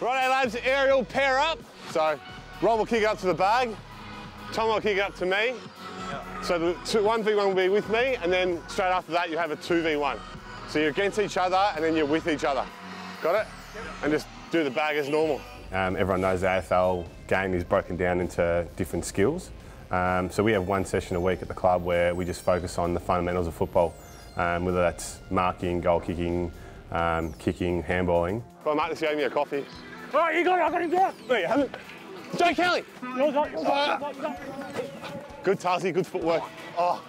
Righto lads, aerial pair up. So Rob will kick it up to the bag, Tom will kick it up to me. So the two, 1v1 will be with me and then straight after that you have a 2v1. So you're against each other and then you're with each other. Got it? And just do the bag as normal. Um, everyone knows the AFL game is broken down into different skills. Um, so we have one session a week at the club where we just focus on the fundamentals of football, um, whether that's marking, goal kicking, um, kicking, handballing. Well, Mark, this gave me a coffee. All right, you got it, I got him down. No, you haven't. Joe Kelly! Yours up, yours up, yours up. Good Tazi, good footwork. Oh,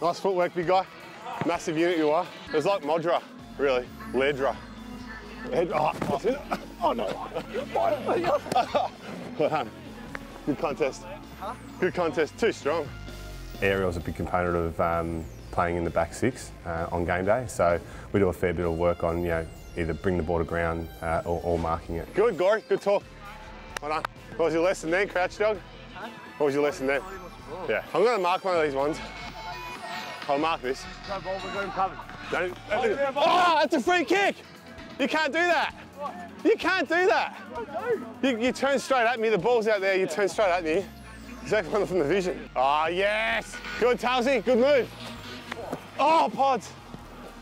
nice footwork, big guy. Massive unit you are. It's like Modra, really. Ledra. Head, oh, that's it. Oh, no. Well done. Good contest. Good contest. Too strong. Aerial's a big component of um, playing in the back six uh, on game day. So we do a fair bit of work on, you know, either bring the ball to ground uh, or, or marking it. Good, Gory. Good talk. Well done. What was your lesson then, Crouch Dog? What was your lesson then? Yeah. I'm going to mark one of these ones. I'll mark this. No ball, we're going covered. Don't, oh, that's a free kick! You can't do that. You can't do that. You, you turn straight at me, the ball's out there, you turn straight at me. Exactly from the vision. Ah, yes. Good, Talsy, good move. Oh, pods.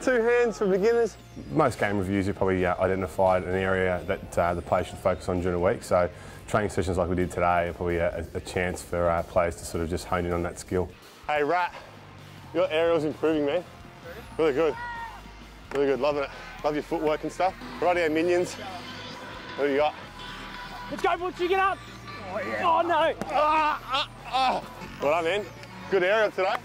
Two hands for beginners. Most game reviews, you probably uh, identified an area that uh, the players should focus on during the week. So training sessions like we did today are probably a, a chance for uh, players to sort of just hone in on that skill. Hey, Rat, your aerial's improving, man. Really good. Really good, loving it. Love your footwork and stuff. Righty, minions. What do you got? Let's go, Butch, you get up. Oh, yeah. Oh, no. Ah, ah, ah. Well done, man. Good aerial today.